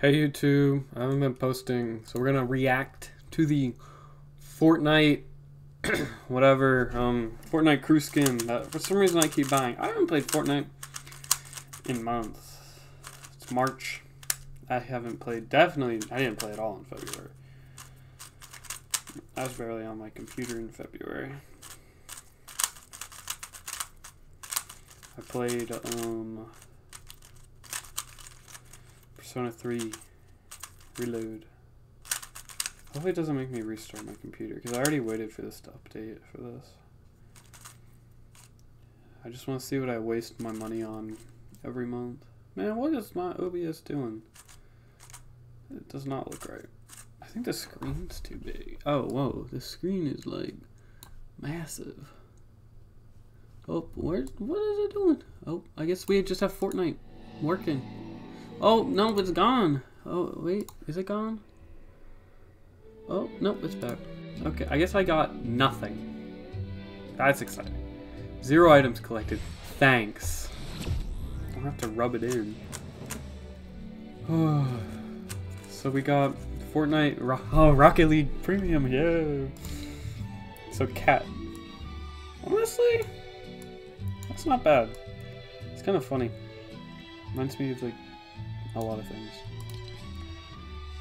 Hey YouTube, I haven't been posting, so we're gonna react to the Fortnite, whatever, um, Fortnite crew skin that for some reason I keep buying. I haven't played Fortnite in months. It's March. I haven't played, definitely, I didn't play at all in February. I was barely on my computer in February. I played, um, Persona 3 Reload. Hopefully it doesn't make me restart my computer, because I already waited for this to update for this. I just want to see what I waste my money on every month. Man, what is my OBS doing? It does not look right. I think the screen's too big. Oh, whoa, the screen is like massive. Oh, where's, what is it doing? Oh, I guess we just have Fortnite working. Oh, no, it's gone. Oh, wait, is it gone? Oh, nope, it's back. Okay, I guess I got nothing. That's exciting. Zero items collected. Thanks. I'll have to rub it in. Oh, so we got Fortnite, Ro oh, Rocket League Premium, yeah. So cat. Honestly, that's not bad. It's kind of funny. Reminds me of like a lot of things.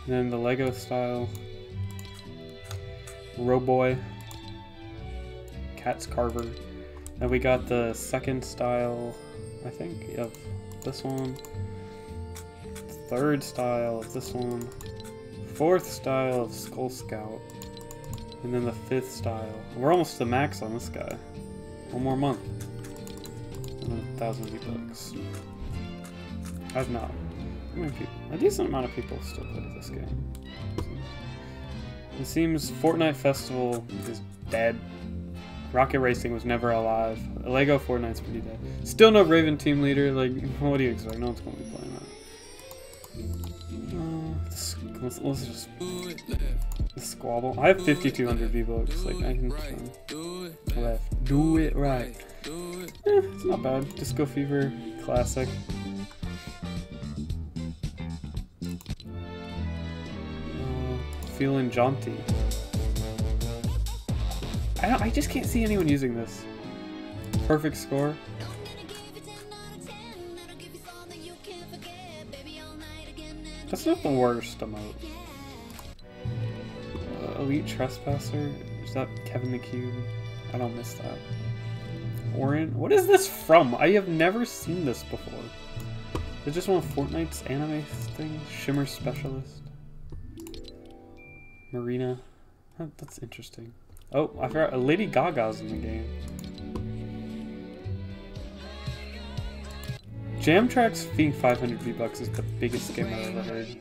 And then the Lego style. Roboy. Cat's Carver. And we got the second style, I think, of this one. Third style of this one. Fourth style of Skull Scout. And then the fifth style. We're almost to max on this guy. One more month. And a thousand V-Bucks. I've not? A decent amount of people still play this game. It seems Fortnite Festival is dead. Rocket Racing was never alive. Lego Fortnite's pretty dead. Still no Raven team leader. Like, what do you expect? No one's to be playing that. Uh, let's, let's, just squabble. I have 5,200 V bucks. Like, I can left. Do it right. Eh, it's not bad. Disco Fever, classic. Feeling jaunty. I don't, I just can't see anyone using this. Perfect score. That's not the worst emote. Uh, Elite Trespasser? Is that Kevin the Cube? I don't miss that. Orin? What is this from? I have never seen this before. Is this one of Fortnite's anime things? Shimmer Specialist? Marina. That's interesting. Oh, I forgot. Lady Gaga's in the game. Jam Tracks fee 500 V-Bucks is the biggest game I've ever heard.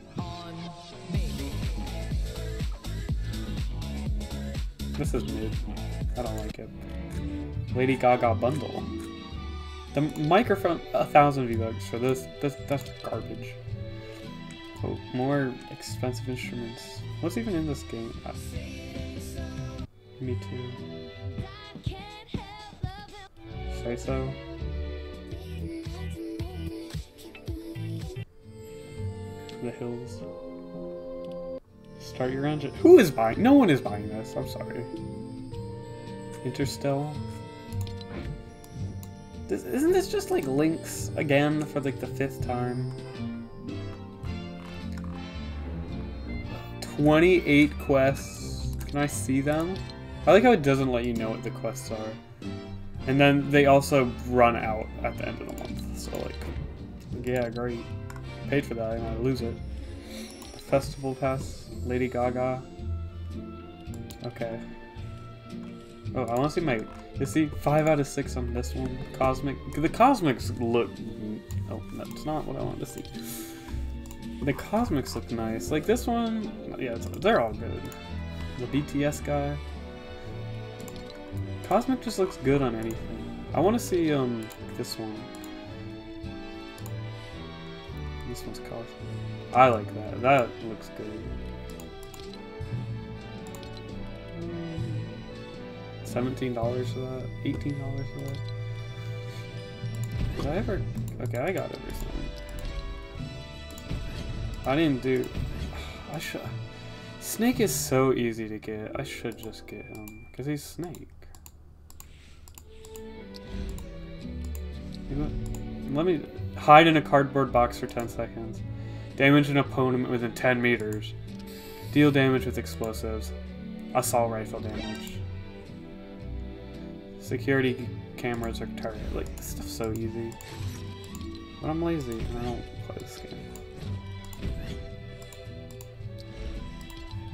This is mid. I don't like it. Lady Gaga bundle. The microphone, a thousand V-Bucks for this, this, that's garbage. Oh, more expensive instruments. What's even in this game? Uh, me too. Say so. The hills. Start your engine. Who is buying? No one is buying this. I'm sorry. Interstellar. This, isn't this just like Lynx again for like the fifth time? 28 quests. Can I see them? I like how it doesn't let you know what the quests are. And then they also run out at the end of the month. So like, yeah, great. Paid for that and I lose it. Festival Pass, Lady Gaga. Okay. Oh, I want to see my. You see, five out of six on this one. Cosmic. The cosmics look. Oh, that's not what I wanted to see. The cosmics look nice. Like this one, yeah, they're all good. The BTS guy. Cosmic just looks good on anything. I want to see um this one. This one's cosmic. I like that. That looks good. Seventeen dollars for that. Eighteen dollars for that. Did I ever? Okay, I got everything. I didn't do. I should. Snake is so easy to get. I should just get him because he's Snake. Let me hide in a cardboard box for 10 seconds. Damage an opponent within 10 meters. Deal damage with explosives. Assault rifle damage. Security cameras are target. Like, this stuff's so easy. But I'm lazy and I don't play this game.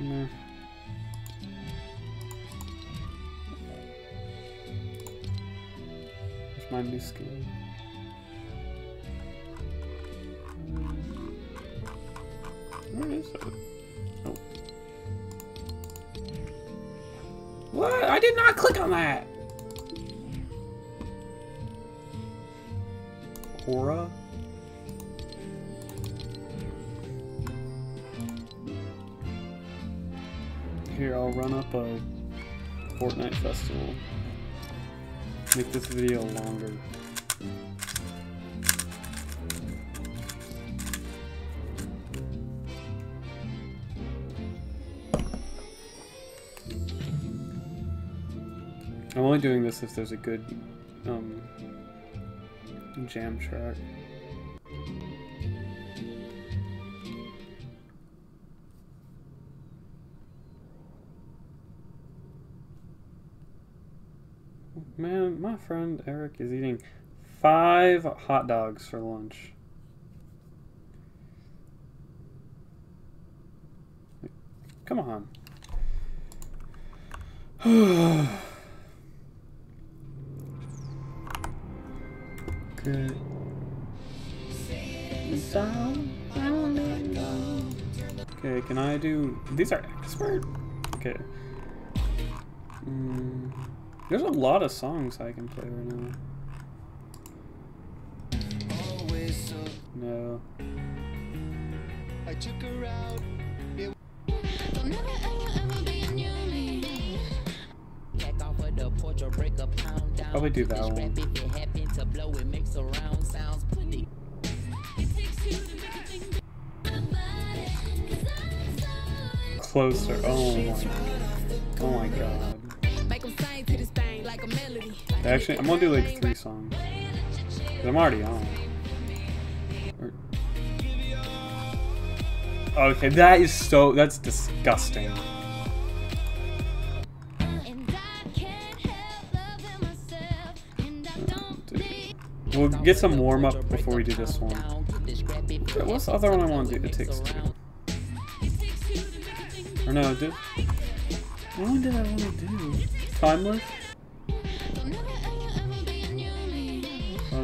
Nah. My new skin? Where is it? Oh. What? I did not click on that! Aura? A Fortnite festival. Make this video longer. I'm only doing this if there's a good um, jam track. My friend Eric is eating five hot dogs for lunch. Come on. Good. Okay, can I do... These are expert? Okay. Mm, there's a lot of songs I can play right now. No. I took her out. Probably do that one. Closer. Oh my. Oh my god. Actually, I'm gonna do like three songs. I'm already on. Okay, that is so. That's disgusting. We'll get some warm up before we do this one. What's the other one I want to do? It takes two. Or no, did. What one did I want to do? Timeless?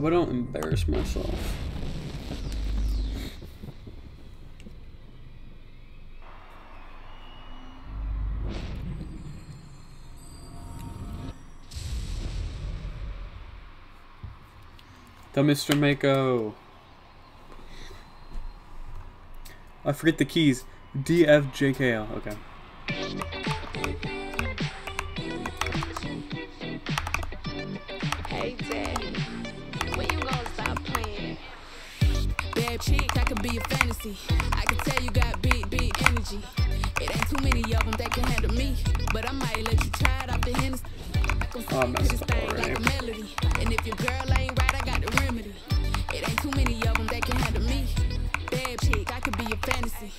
So I don't embarrass myself. The Mr. Mako. I forget the keys. D F J K L. Okay. Could be a fantasy. I can tell you got big, big energy. It ain't too many of them that can handle me, but I might let you try it off the Hennessy. Oh, I messed up already. Like a melody. And if your girl ain't right, I got the remedy. It ain't too many of them that can handle me. Bad chick, I could be your fantasy.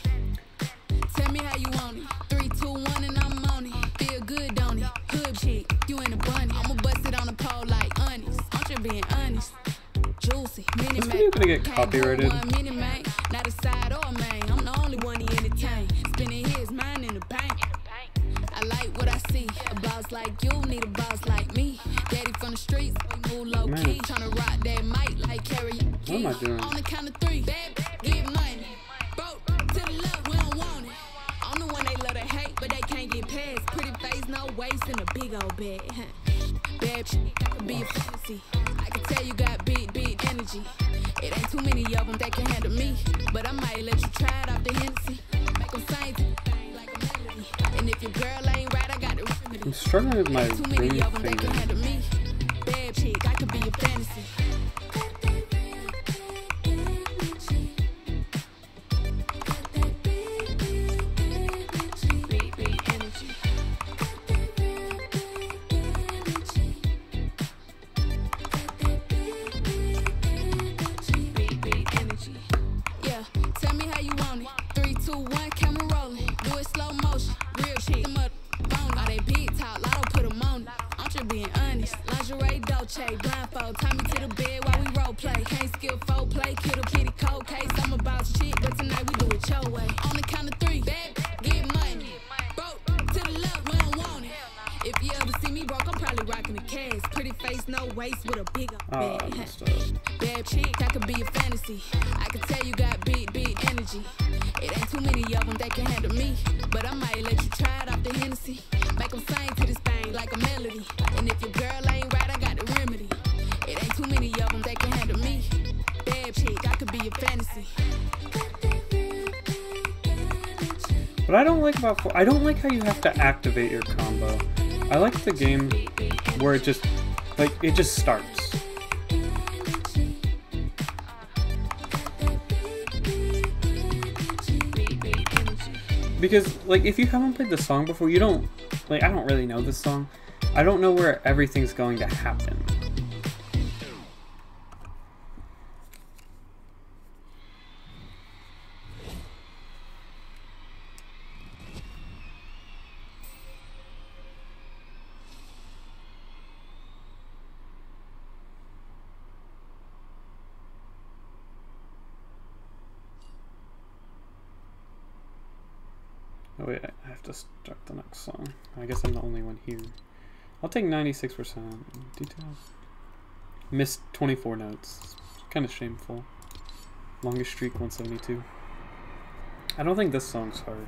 Tell me how you want it. Three, two, one, and I'm on it. Feel good, don't it? Good chick, you in a bunny. I'ma bust it on the pole like honest. I'm just being honest. Juicy, mini This video gonna get copyrighted. And a big old bag. huh. Bad that could be a fantasy. I can tell you got big, big energy. It ain't too many of them that can handle me. But I might let you try it off the Hennessy. Make them sing to the thing like a melody. And if your girl ain't right, I got the remedy. I'm struggling with my Too many ring of them that can finger. handle me. Bad chick, I could be a fantasy. Tell me how you want it. Three, two, one, camera rolling. Do it slow motion. Real shit. Them up phone. All they big talk, Lotto put 'em on it. I'm just being honest. Lingerie, Dolce, blindfold. Tie me to the bed while we role play. Can't skill foul play. Kill the kitty cold case. I'm about shit, but tonight we do it your way. On the count of three, bad, get money. Broke to the left, we don't want it. If you ever see me broke, I'm probably rocking a cast. Pretty face, no waist, with a big Oh, bag. Fantasy. What I don't like about four, I don't like how you have to activate your combo. I like the game where it just like it just starts. Because like if you haven't played the song before, you don't like I don't really know this song. I don't know where everything's going to happen. Oh wait, I have to start the next song. I guess I'm the only one here. I'll take 96%. Details. Missed 24 notes. Kind of shameful. Longest streak 172. I don't think this song's hard.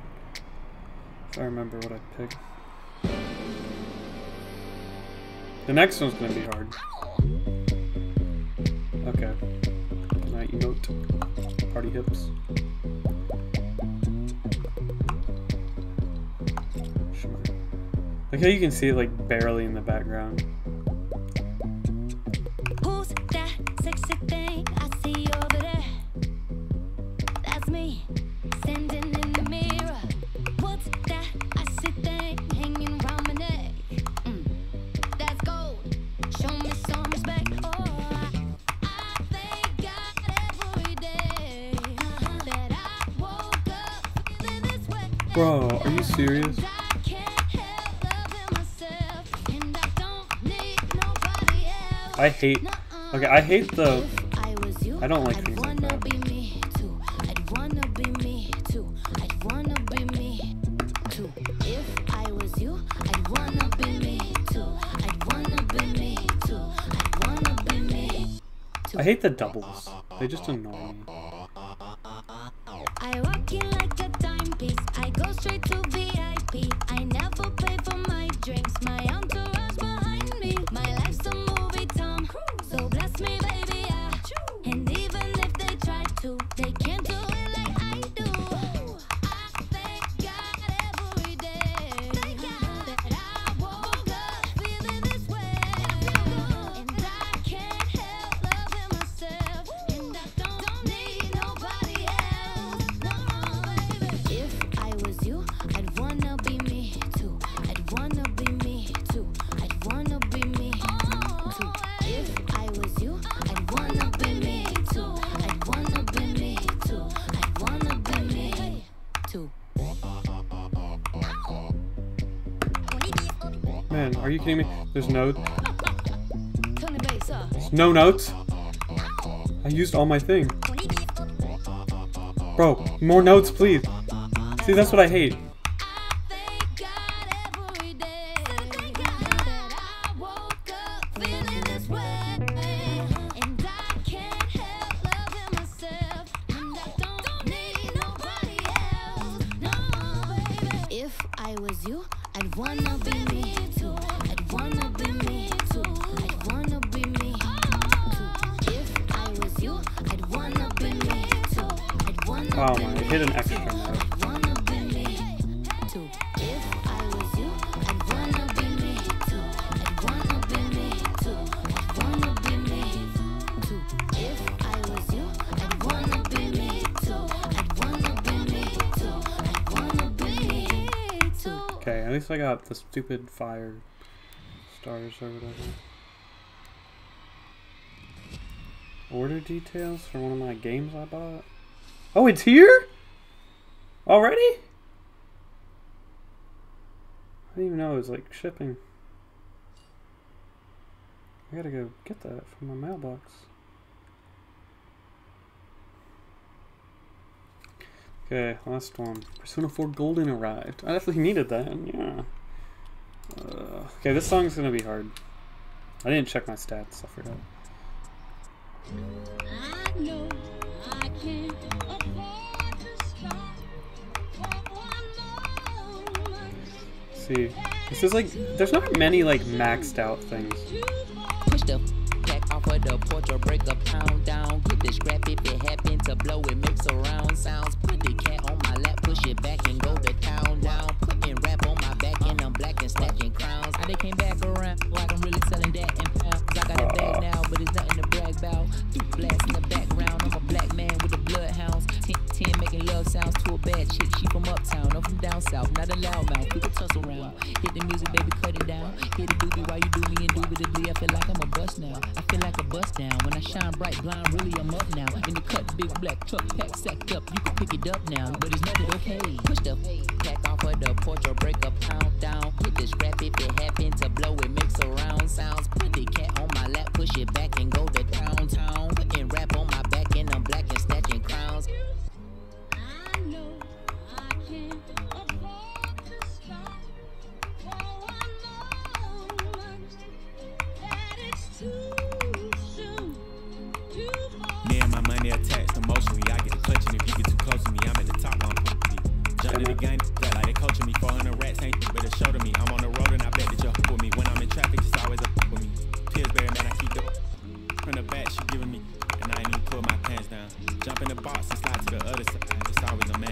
If I remember what I picked. The next one's gonna be hard. Okay. Night emote. Party hips. Like how you can see it like barely in the background. Who's that sexy thing I hate. Okay, I hate the. I don't like things like that. I hate the doubles. They just annoy me. Man, are you kidding me? There's no. Turn the bass up. No notes? I used all my thing. Bro, more notes, please. See, that's what I hate. Me too. I'd wanna be me too. Okay, at least I got the stupid fire stars or whatever. Order details for one of my games I bought. Oh, it's here? Already? I didn't even know it was like shipping. I gotta go get that from my mailbox. Okay, last one. Persona 4 Golden arrived. I definitely needed that, yeah. Uh, okay, this song's gonna be hard. I didn't check my stats, I forgot. I know I can't afford to stop for one moment. See, this is like, there's not many like maxed out things. Push the pack off of the porch or break a pound down. Get the scrap if it happen to blow,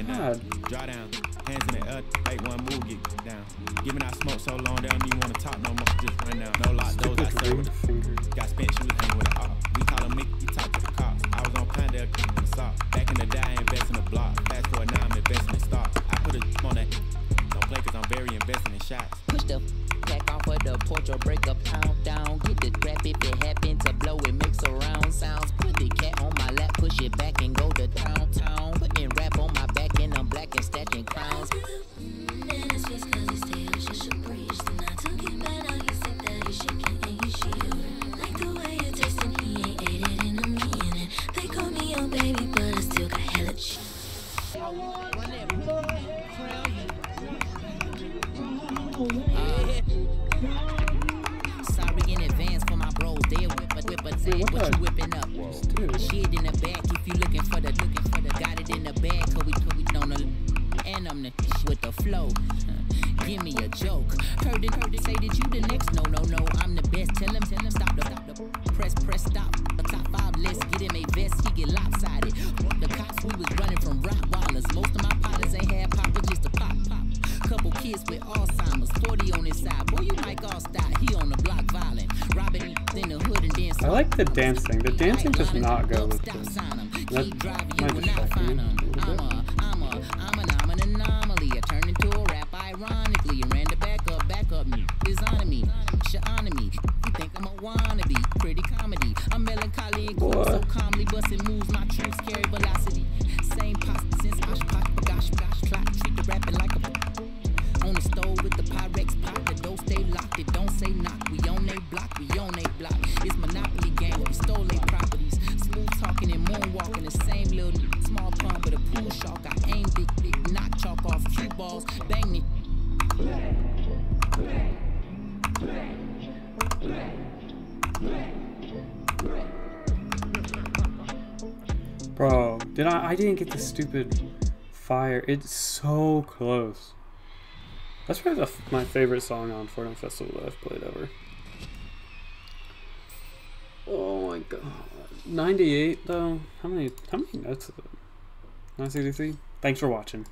a man down. Draw down, hands in the air, make one move, get down. Giving out smoke so long, they don't even wanna talk no more. Just run down. No lock doors, I serve ring with finger. Got spent, she was hanging with the op. We call him Mickey, talk to the cops. I was on Pinedale, in the sock. Back in the day, I invest in the block. Fast forward now, I'm investing in stocks. I put a on that. Don't play cause I'm very invested in shots. Push the pack off of the porch or break a pound down. Get the scrap if it happen to blow, it makes a round sounds. Put the cat on my lap, push it back and go to downtown. Putting rap on my back and I'm black and snatching crowns. Mm, and it's just 'cause he stay up, just a breeze. Kids with Alzheimer's, 40 on his side. Boy, you Mike Allstott, he on the block violent. Robbing in the hood and then I like the dancing. The dancing does not go with Stop 'em. That Keep driving, might you will not distract me a little I'm bit. a, I'm a, I'm an, I'm an anomaly. I turned into a rap ironically. Ran the back up, back up. Me, shine me. You think I'm a wannabe? Pretty comedy. I'm melancholy and cool, so calmly busting moves. My truths carry velocity. I? I didn't get the stupid fire. It's so close. That's probably the, my favorite song on Fortnite Festival that I've played ever. Oh my god. 98 though? How many how many notes is it? 963? Thanks for watching.